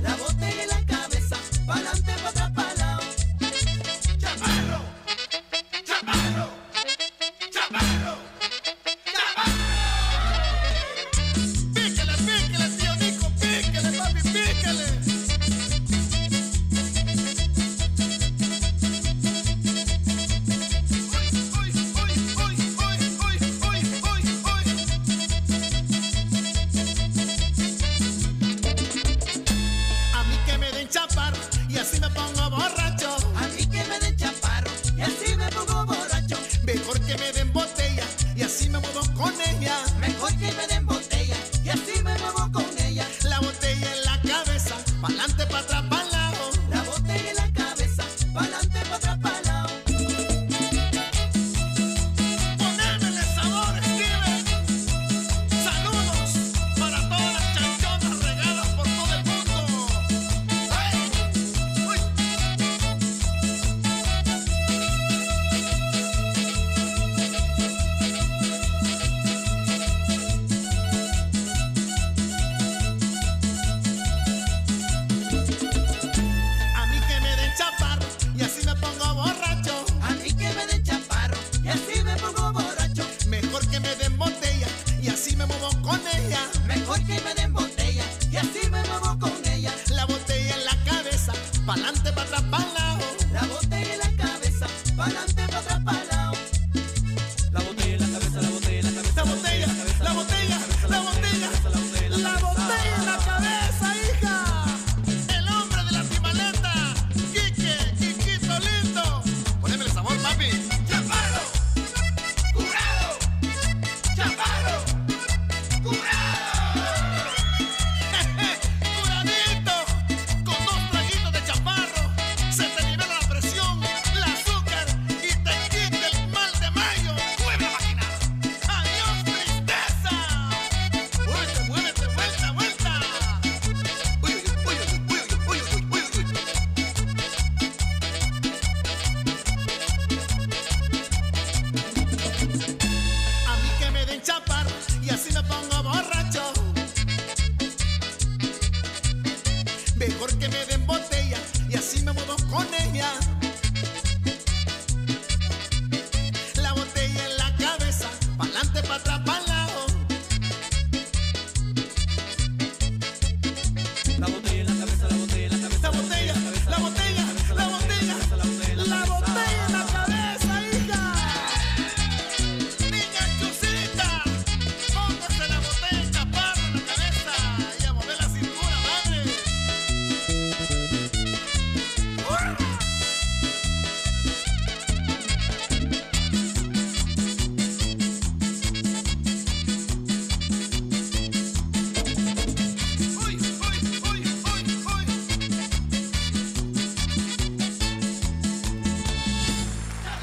La voz de Mejor que me